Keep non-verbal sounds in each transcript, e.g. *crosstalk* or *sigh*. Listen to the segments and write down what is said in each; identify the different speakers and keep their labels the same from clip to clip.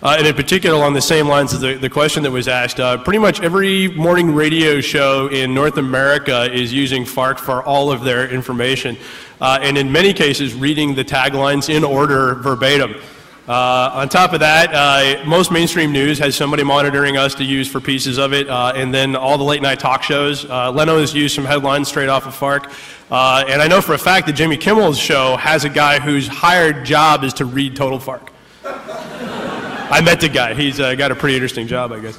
Speaker 1: Uh, and in particular, along the same lines as the, the question that was asked, uh, pretty much every morning radio show in North America is using Fark for all of their information. Uh, and in many cases, reading the taglines in order verbatim. Uh, on top of that, uh, most mainstream news has somebody monitoring us to use for pieces of it, uh, and then all the late night talk shows. Leno has used some headlines straight off of Fark. and I know for a fact that Jimmy Kimmel's show has a guy whose hired job is to read Total Fark. I met the guy. He's uh, got a pretty interesting job, I guess.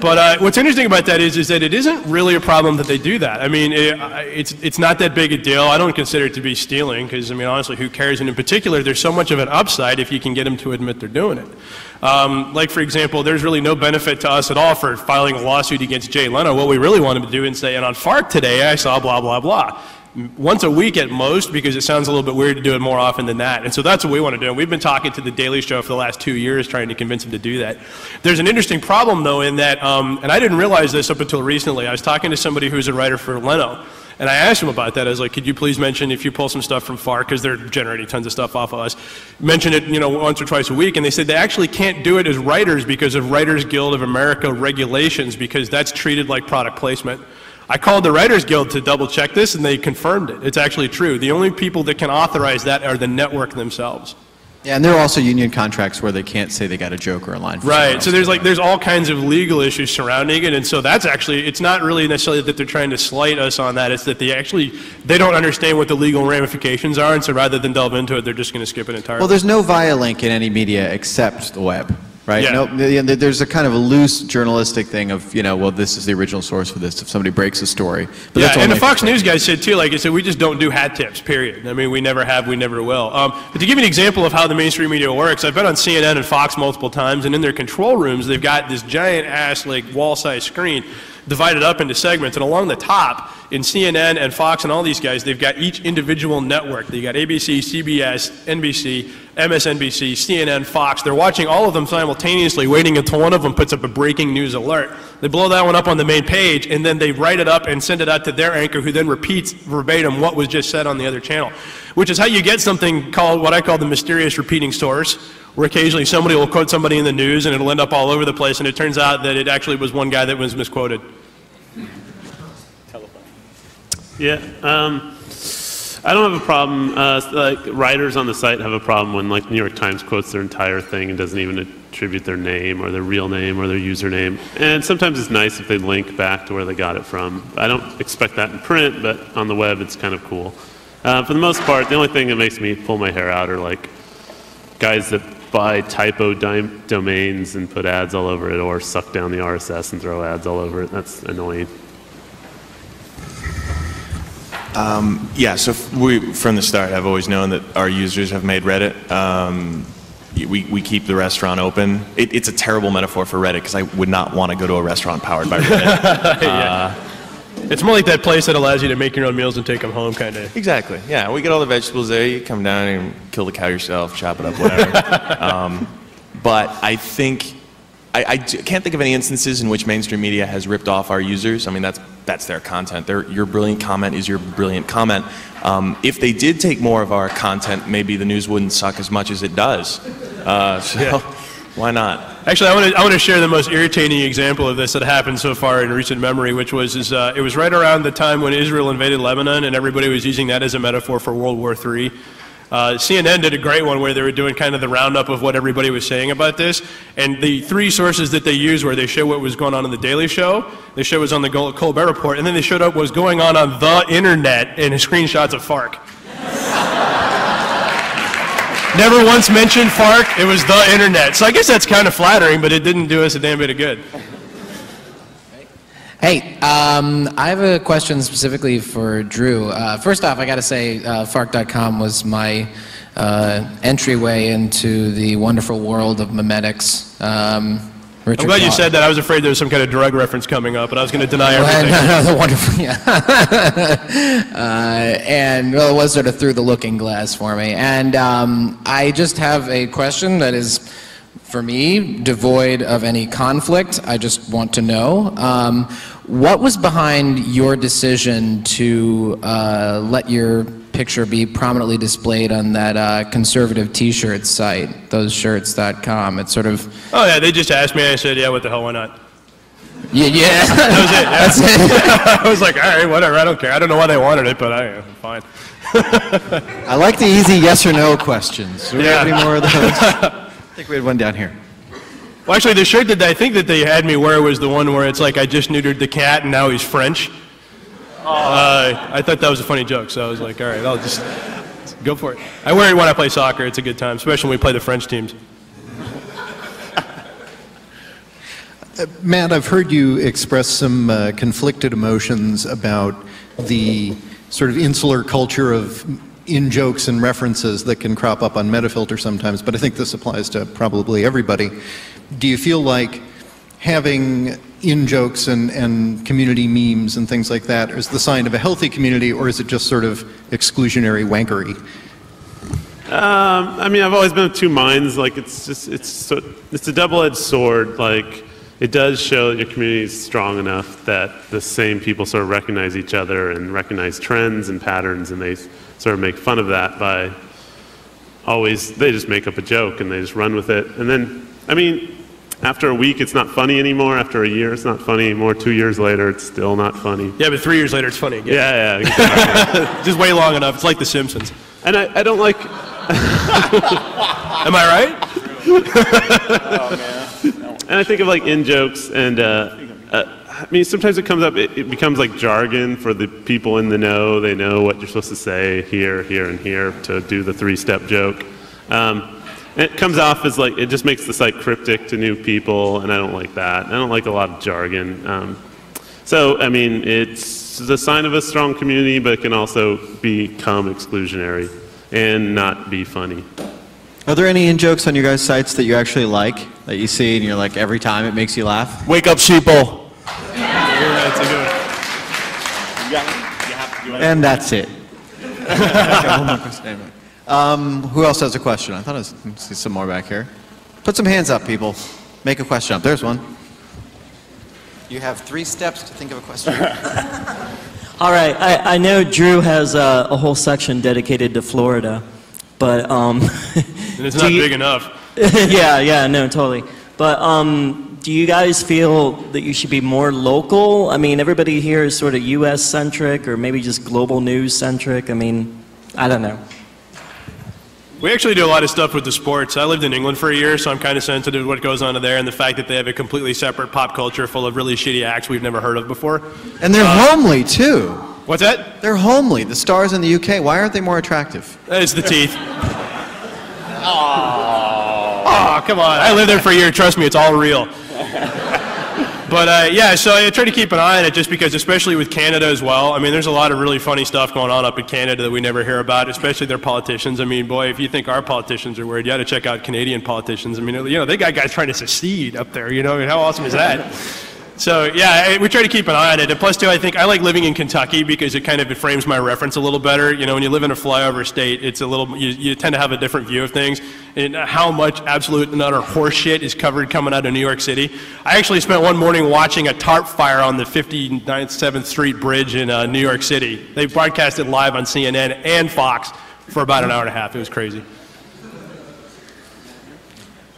Speaker 1: But uh, what's interesting about that is, is that it isn't really a problem that they do that. I mean, it, it's, it's not that big a deal. I don't consider it to be stealing because, I mean, honestly, who cares? And in particular, there's so much of an upside if you can get them to admit they're doing it. Um, like, for example, there's really no benefit to us at all for filing a lawsuit against Jay Leno. What we really want him to do is say, and on Fark today, I saw blah, blah, blah once a week at most because it sounds a little bit weird to do it more often than that. And so that's what we want to do. And we've been talking to the Daily Show for the last two years trying to convince them to do that. There's an interesting problem though in that, um, and I didn't realize this up until recently. I was talking to somebody who's a writer for Leno. And I asked him about that. I was like, could you please mention if you pull some stuff from Fark, because they're generating tons of stuff off of us, mention it, you know, once or twice a week. And they said they actually can't do it as writers because of Writers Guild of America regulations, because that's treated like product placement. I called the Writers Guild to double check this and they confirmed it. It's actually true. The only people that can authorize that are the network themselves.
Speaker 2: Yeah, and there are also union contracts where they can't say they got a joke or a line.
Speaker 1: right. So there's like there's all kinds of legal issues surrounding it, and so that's actually it's not really necessarily that they're trying to slight us on that. It's that they actually they don't understand what the legal ramifications are, and so rather than delve into it, they're just going to skip it entirely.
Speaker 2: Well, there's no via link in any media except the web right? Yeah. No, there's a kind of a loose journalistic thing of, you know, well, this is the original source for this if somebody breaks a story.
Speaker 1: But yeah, and the Fox News guys said too, like I said, we just don't do hat tips, period. I mean, we never have, we never will. Um, but to give you an example of how the mainstream media works, I've been on CNN and Fox multiple times, and in their control rooms, they've got this giant ass, like, wall-sized screen divided up into segments, and along the top, in CNN and Fox and all these guys, they've got each individual network. They've got ABC, CBS, NBC, MSNBC, CNN, Fox. They're watching all of them simultaneously, waiting until one of them puts up a breaking news alert. They blow that one up on the main page, and then they write it up and send it out to their anchor, who then repeats verbatim what was just said on the other channel. Which is how you get something called what I call the mysterious repeating source, where occasionally somebody will quote somebody in the news and it'll end up all over the place, and it turns out that it actually was one guy that was misquoted.
Speaker 3: Yeah. Um, I don't have a problem. Uh, like writers on the site have a problem when like New York Times quotes their entire thing and doesn't even attribute their name or their real name or their username. And sometimes it's nice if they link back to where they got it from. I don't expect that in print, but on the web it's kind of cool. Uh, for the most part, the only thing that makes me pull my hair out are like guys that buy typo domains and put ads all over it or suck down the RSS and throw ads all over it. That's annoying.
Speaker 4: Um, yeah, so we, from the start, I've always known that our users have made Reddit. Um, we, we keep the restaurant open. It, it's a terrible metaphor for Reddit because I would not want to go to a restaurant powered by Reddit. *laughs* *laughs*
Speaker 1: yeah. uh, it's more like that place that allows you to make your own meals and take them home, kind of.
Speaker 4: Exactly. Yeah, we get all the vegetables there. You come down and kill the cow yourself, chop it up, whatever. *laughs* um, but I think I, I, can't think of any instances in which mainstream media has ripped off our users. I mean, that's, that's their content. Their, your brilliant comment is your brilliant comment. Um, if they did take more of our content, maybe the news wouldn't suck as much as it does. Uh, *laughs* so yeah. why not?
Speaker 1: Actually, I want, to, I want to share the most irritating example of this that happened so far in recent memory, which was is, uh, it was right around the time when Israel invaded Lebanon, and everybody was using that as a metaphor for World War III. Uh, CNN did a great one where they were doing kind of the roundup of what everybody was saying about this. And the three sources that they used where they show what was going on in the Daily Show, they show was on the Colbert Report, and then they showed up what was going on on the internet and screenshots of Fark. Never once mentioned Fark, it was the internet. So I guess that's kind of flattering, but it didn't do us a damn bit of good.
Speaker 5: Hey, um, I have a question specifically for Drew. Uh, first off, I got to say, uh, Fark.com was my uh, entryway into the wonderful world of memetics. Um,
Speaker 1: Richard I'm glad you said that. I was afraid there was some kind of drug reference coming up, but I was going to deny *laughs* everything.
Speaker 5: no, no, the wonderful, *laughs* yeah. *laughs* uh, and well, it was sort of through the looking glass for me. And um, I just have a question that is for me, devoid of any conflict. I just want to know what was behind your decision to uh, let your picture be prominently displayed on that uh, conservative T-shirt site, thoseshirts.com. It's sort of
Speaker 1: Oh yeah, they just asked me. I said, yeah, what the hell, why not?
Speaker 5: yeah, yeah. *laughs*
Speaker 1: That was it. yeah.
Speaker 5: That's it. *laughs*
Speaker 1: I was like, all right, whatever. I don't care. I don't know why they wanted it, but I, I'm fine. *laughs*
Speaker 2: I like the easy yes or no questions. Do we have
Speaker 1: Yeah.
Speaker 2: any more of those? I think we had one down here.
Speaker 1: Well, actually, the shirt that I think that they had me wear was the one where it's like I just neutered the cat and now he's French. Uh, I thought that was a funny joke, so I was like, all right, I'll just go for it. I wear it when I play soccer. It's a good time, especially when we play the French teams.
Speaker 6: Matt, I've heard you express some uh, conflicted emotions about the sort of insular culture of in jokes and references that can crop up on Metafilter sometimes, but I think this applies to probably everybody. Do you feel like having in jokes and, and community memes and things like that is the sign of a healthy community, or is it just sort of exclusionary wankery?
Speaker 3: Um, I mean, I've always been of two minds. Like, it's just, it's, so, it's a double-edged sword. Like, it does show that your community is strong enough that the same people sort of recognize each other and recognize trends and patterns, and they sort of make fun of that by always, they just make up a joke and they just run with it. And then, I mean, after a week, it's not funny anymore. After a year, it's not funny anymore. Two years later, it's still not funny.
Speaker 1: Yeah, but three years later, it's funny again.
Speaker 3: Yeah, yeah. exactly. *laughs*
Speaker 1: Just way long enough. It's like The Simpsons.
Speaker 3: and I, I don't like, *laughs*
Speaker 1: Am I right? *laughs*
Speaker 3: And I think of like in jokes, and uh, uh, I mean, sometimes it comes up, it, it becomes like jargon for the people in the know. They know what you're supposed to say here, here, and here to do the three step joke. Um, and it comes off as like, it just makes the site cryptic to new people, and I don't like that. I don't like a lot of jargon. Um, so, I mean, it's the sign of a strong community, but it can also become exclusionary and not be funny.
Speaker 2: Are there any in jokes on your guys' sites that you actually like, that you see and you're like, every time it makes you laugh?
Speaker 4: Wake up, sheeple.
Speaker 1: That's a good one.
Speaker 2: And that's it. Okay, one more question. Um, who else has a question? I thought I was, see some more back here. Put some hands up, people. Make a question up. There's one. You have three steps to think of a question. *laughs*
Speaker 7: All right, I, I know Drew has a, a whole section dedicated to Florida, but um, *laughs*
Speaker 1: And it's not
Speaker 7: you-
Speaker 1: big enough. *laughs*
Speaker 7: yeah, yeah, no, totally. But um, do you guys feel that you should be more local? I mean, everybody here is sort of U.S. centric, or maybe just global news centric. I mean, I don't know.
Speaker 1: We actually do a lot of stuff with the sports. I lived in England for a year, so I'm kind of sensitive to what goes on there and the fact that they have a completely separate pop culture full of really shitty acts we've never heard of before.
Speaker 2: And they're uh, homely, too.
Speaker 1: What's that?
Speaker 2: They're homely. The stars in the UK, why aren't they more attractive?
Speaker 1: It's the teeth. *laughs* Oh, come on. I lived there for a year. Trust me, it's all real. But uh, yeah, so I try to keep an eye on it just because, especially with Canada as well. I mean, there's a lot of really funny stuff going on up in Canada that we never hear about, especially their politicians. I mean, boy, if you think our politicians are weird, you got to check out Canadian politicians. I mean, you know, they got guys trying to secede up there. You know, I mean, how awesome is that? So yeah, we try to keep an eye on it. And plus, too, I think I like living in Kentucky because it kind of it frames my reference a little better. You know, when you live in a flyover state, it's a little you, you tend to have a different view of things and how much absolute and utter horseshit is covered coming out of New York City. I actually spent one morning watching a tarp fire on the 59th 7th Street Bridge in uh, New York City. They broadcast it live on CNN and Fox for about an hour and a half. It was crazy.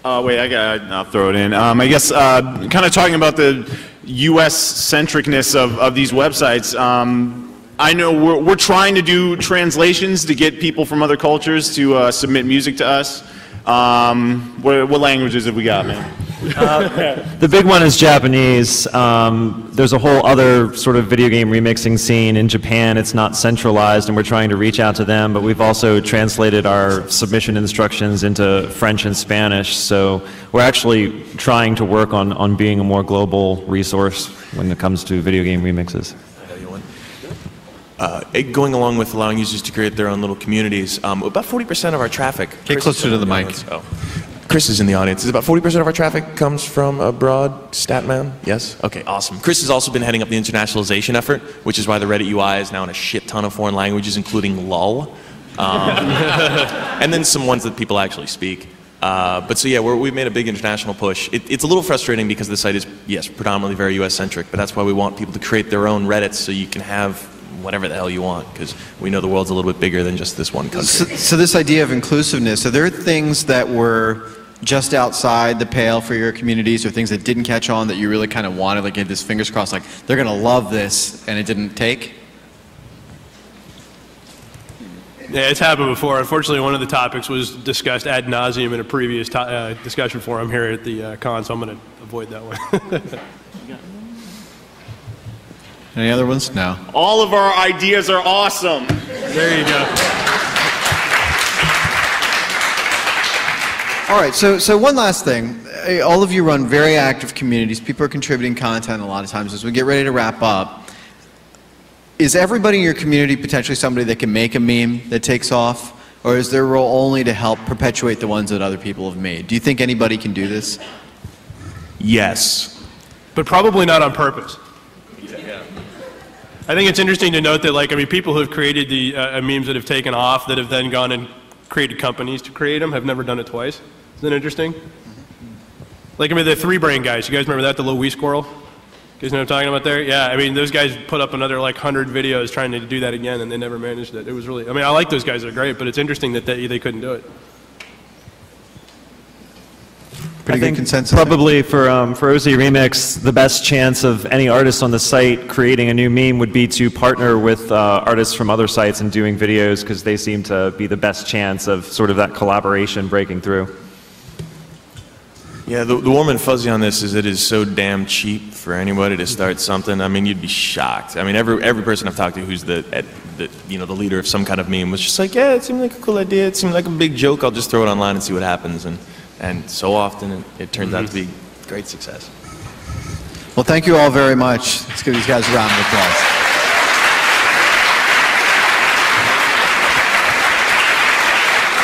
Speaker 8: Uh, wait, I got. I'll throw it in. Um, I guess uh, kind of talking about the U.S. centricness of, of these websites. Um, I know we're, we're trying to do translations to get people from other cultures to uh, submit music to us. Um, what, what languages have we got, man?
Speaker 9: The big one is Japanese. Um, there's a whole other sort of video game remixing scene in Japan. It's not centralized, and we're trying to reach out to them. But we've also translated our submission instructions into French and Spanish. So we're actually trying to work on, on being a more global resource when it comes to video game remixes.
Speaker 4: Uh, going along with allowing users to create their own little communities, um, about 40% of our traffic.
Speaker 2: Get
Speaker 4: Chris
Speaker 2: closer to the
Speaker 4: in
Speaker 2: mic.
Speaker 4: Oh. Chris is in the audience. Is about 40% of our traffic comes from abroad, Statman? Yes? Okay, awesome. Chris has also been heading up the internationalization effort, which is why the Reddit UI is now in a shit ton of foreign languages, including LUL. Um, *laughs* and then some ones that people actually speak. Uh, but so yeah, we're, we've made a big international push. It, it's a little frustrating because the site is, yes, predominantly very US centric, but that's why we want people to create their own Reddits so you can have whatever the hell you want, because we know the world's a little bit bigger than just this one country.
Speaker 2: So, so this idea of inclusiveness, are there things that were just outside the pale for your communities or things that didn't catch on that you really kind of wanted, like you had this fingers crossed, like they're going to love this and it didn't take?
Speaker 1: Yeah, it's happened before. Unfortunately, one of the topics was discussed ad nauseum in a previous to- uh, discussion forum here at the uh, con, so I'm going to avoid that one. *laughs*
Speaker 2: Any other ones? No.
Speaker 8: All of our ideas are awesome.
Speaker 1: there you go.
Speaker 2: All right, so, so one last thing. All of you run very active communities. People are contributing content a lot of times. As we get ready to wrap up, is everybody in your community potentially somebody that can make a meme that takes off? Or is their role only to help perpetuate the ones that other people have made? Do you think anybody can do this?
Speaker 4: Yes.
Speaker 1: But probably not on purpose. I think it's interesting to note that, like, I mean, people who have created the uh, memes that have taken off, that have then gone and created companies to create them, have never done it twice. Isn't that interesting? Like, I mean, the three brain guys. You guys remember that, the little wee squirrel? You guys know what I'm talking about there? Yeah, I mean, those guys put up another like hundred videos trying to do that again, and they never managed it. It was really, I mean, I like those guys; they're great, but it's interesting that they, they couldn't do it.
Speaker 2: Pretty
Speaker 9: I
Speaker 2: good
Speaker 9: think
Speaker 2: consensus.
Speaker 9: Probably for um, for OC Remix, the best chance of any artist on the site creating a new meme would be to partner with uh, artists from other sites and doing videos because they seem to be the best chance of sort of that collaboration breaking through.
Speaker 4: Yeah, the, the warm and fuzzy on this is it is so damn cheap for anybody to start something. I mean, you'd be shocked. I mean, every every person I've talked to who's the, at, the you know the leader of some kind of meme was just like, yeah, it seemed like a cool idea. It seemed like a big joke. I'll just throw it online and see what happens. And and so often it, it turns out to be great success.
Speaker 2: Well, thank you all very much. Let's give these guys a round of applause.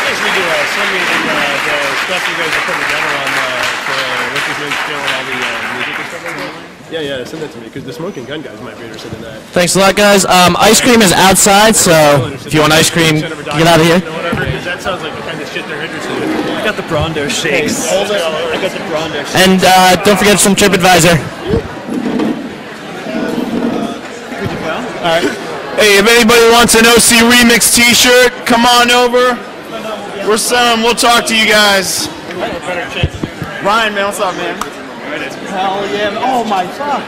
Speaker 1: Yes, we do. Uh, send me the, uh, the stuff you guys are putting together on uh, for what's his name, stealing all the uh, music and stuff like that. Yeah, yeah, send that to me because the smoking gun guys might be interested in that.
Speaker 10: Thanks a lot, guys. Um, ice cream is outside, so if you want ice cream, get out of here.
Speaker 1: Whatever, that sounds like the kind of shit they're interested in.
Speaker 3: I got the Brawndo shakes.
Speaker 8: I got the Brawndo.
Speaker 10: And uh, don't forget some TripAdvisor.
Speaker 8: Hey, if anybody wants an OC Remix t-shirt, come on over. We're selling. We'll talk to you guys. Ryan, man, what's up, man? Hell yeah. Oh my fuck.